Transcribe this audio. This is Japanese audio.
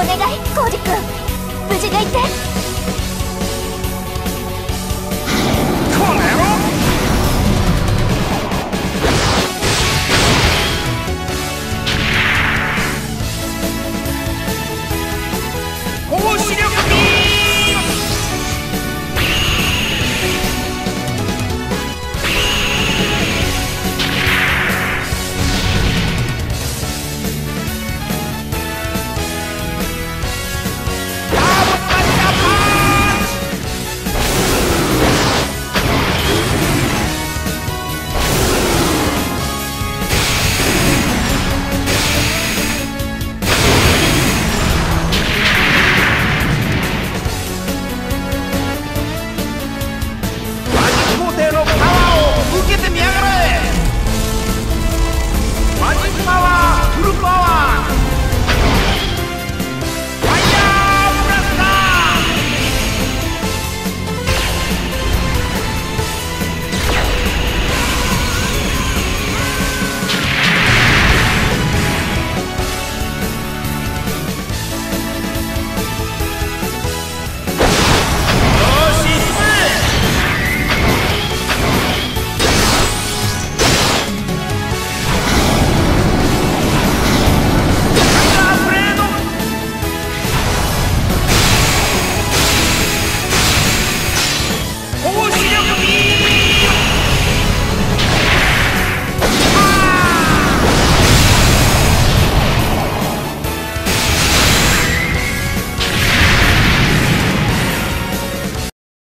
お願いコージ君。無事でいて。